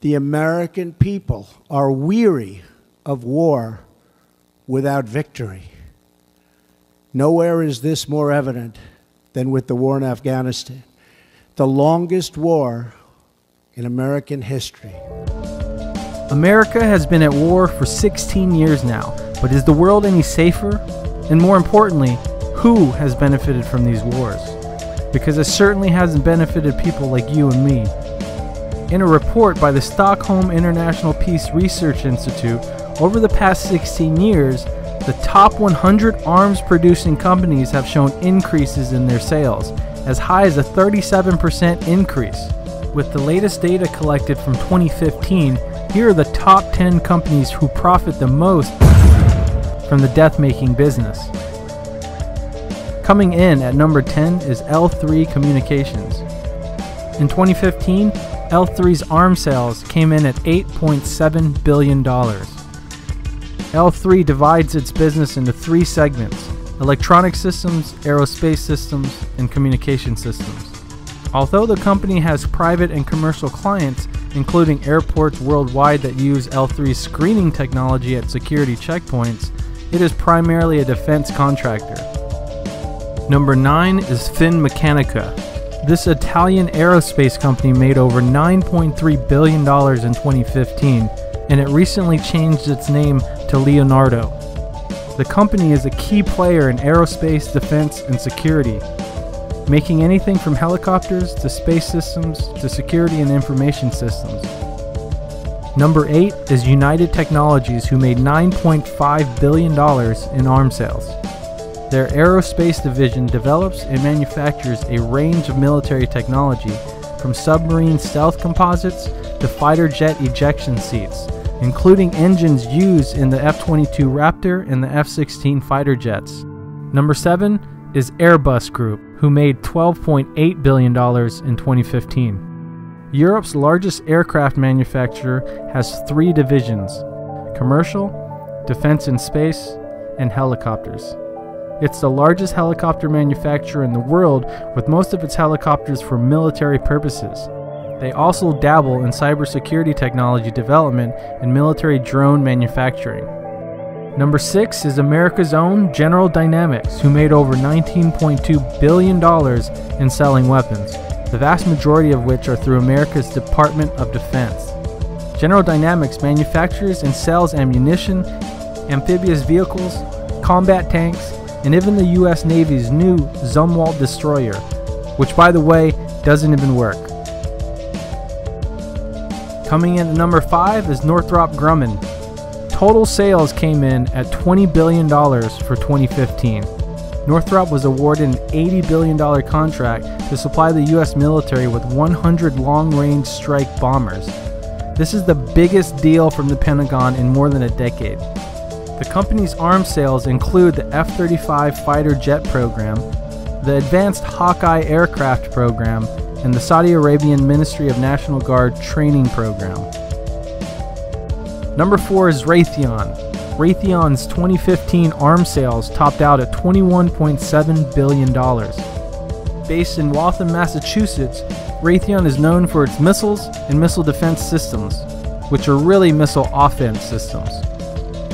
The American people are weary of war without victory. Nowhere is this more evident than with the war in Afghanistan, the longest war in American history. America has been at war for 16 years now, but is the world any safer? And more importantly, who has benefited from these wars? Because it certainly hasn't benefited people like you and me. In a report by the Stockholm International Peace Research Institute, over the past 16 years, the top 100 arms producing companies have shown increases in their sales, as high as a 37% increase. With the latest data collected from 2015, here are the top 10 companies who profit the most from the death making business. Coming in at number 10 is L3 Communications. In 2015, L3's arm sales came in at $8.7 billion. L3 divides its business into three segments electronic systems, aerospace systems, and communication systems. Although the company has private and commercial clients, including airports worldwide that use L3's screening technology at security checkpoints, it is primarily a defense contractor. Number 9 is Finmeccanica. This Italian aerospace company made over $9.3 billion in 2015, and it recently changed its name to Leonardo. The company is a key player in aerospace, defense, and security, making anything from helicopters to space systems to security and information systems. Number 8 is United Technologies, who made $9.5 billion in arm sales. Their aerospace division develops and manufactures a range of military technology, from submarine stealth composites to fighter jet ejection seats including engines used in the F 22 Raptor and the F 16 fighter jets. Number 7 is Airbus Group, who made $12.8 billion in 2015. Europe's largest aircraft manufacturer has three divisions commercial, defense and space, and helicopters. It's the largest helicopter manufacturer in the world, with most of its helicopters for military purposes. They also dabble in cybersecurity technology development and military drone manufacturing. Number 6 is America's own General Dynamics, who made over $19.2 billion in selling weapons, the vast majority of which are through America's Department of Defense. General Dynamics manufactures and sells ammunition, amphibious vehicles, combat tanks, and even the U.S. Navy's new Zumwalt destroyer, which, by the way, doesn't even work. Coming in at number 5 is Northrop Grumman. Total sales came in at $20 billion for 2015. Northrop was awarded an $80 billion contract to supply the U.S. military with 100 long range strike bombers. This is the biggest deal from the Pentagon in more than a decade. The company's arms sales include the F 35 fighter jet program, the Advanced Hawkeye aircraft program, and the Saudi Arabian Ministry of National Guard training program. Number 4 is Raytheon. Raytheon's 2015 arms sales topped out at $21.7 billion. Based in Waltham, Massachusetts, Raytheon is known for its missiles and missile defense systems, which are really missile offense systems.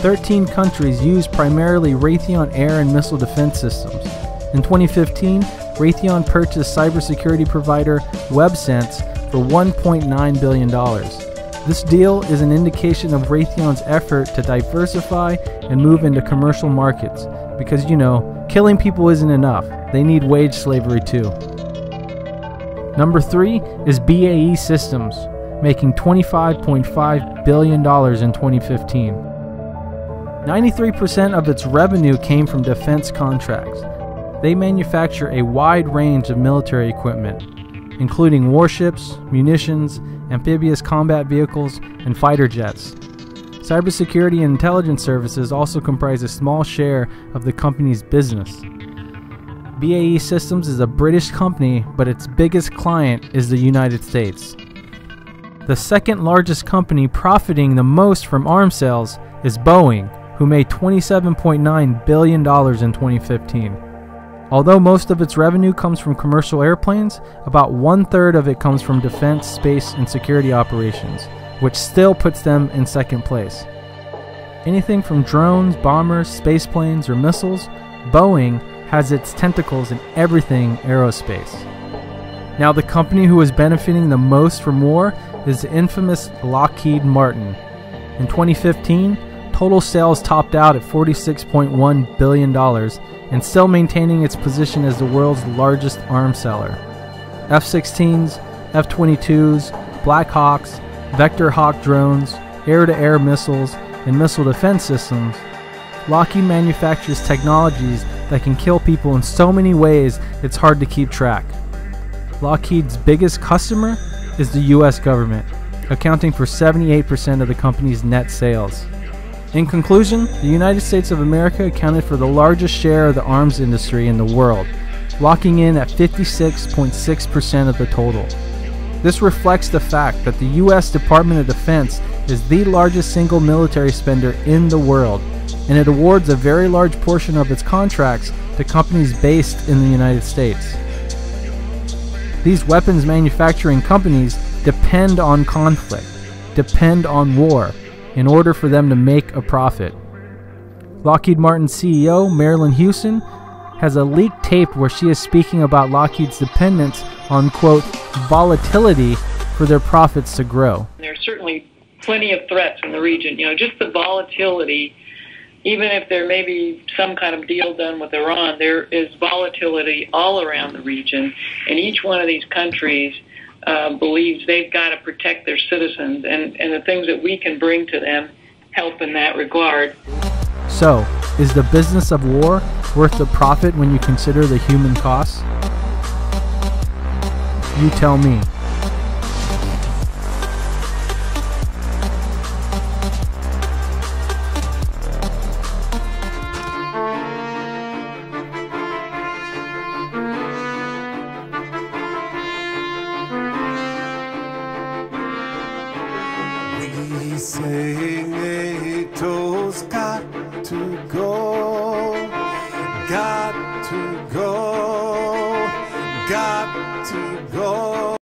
13 countries use primarily Raytheon air and missile defense systems. In 2015, Raytheon purchased cybersecurity provider WebSense for $1.9 billion. This deal is an indication of Raytheon's effort to diversify and move into commercial markets because, you know, killing people isn't enough. They need wage slavery too. Number three is BAE Systems, making $25.5 billion in 2015. 93% of its revenue came from defense contracts. They manufacture a wide range of military equipment, including warships, munitions, amphibious combat vehicles, and fighter jets. Cybersecurity and intelligence services also comprise a small share of the company's business. BAE Systems is a British company, but its biggest client is the United States. The second largest company profiting the most from arms sales is Boeing, who made $27.9 billion in 2015. Although most of its revenue comes from commercial airplanes, about one third of it comes from defense, space, and security operations, which still puts them in second place. Anything from drones, bombers, space planes, or missiles, Boeing has its tentacles in everything aerospace. Now, the company who is benefiting the most from war is the infamous Lockheed Martin. In 2015, total sales topped out at $46.1 billion and still maintaining its position as the world's largest arms seller. F 16s, F 22s, Black Hawks, Vector Hawk drones, air to air missiles, and missile defense systems, Lockheed manufactures technologies that can kill people in so many ways it's hard to keep track. Lockheed's biggest customer is the US government, accounting for 78% of the company's net sales. In conclusion, the United States of America accounted for the largest share of the arms industry in the world, locking in at 56.6% of the total. This reflects the fact that the U.S. Department of Defense is the largest single military spender in the world, and it awards a very large portion of its contracts to companies based in the United States. These weapons manufacturing companies depend on conflict, depend on war, in order for them to make a profit. Lockheed Martin CEO Marillyn Hewson has a leaked tape where she is speaking about Lockheed's dependence on, quote, volatility for their profits to grow. There's certainly plenty of threats in the region. You know, just the volatility even if there may be some kind of deal done with Iran, there is volatility all around the region, and each one of these countries uh, believes they've got to protect their citizens, and, and the things that we can bring to them help in that regard. So, is the business of war worth the profit when you consider the human costs? You tell me. Say NATO's oh, got to go.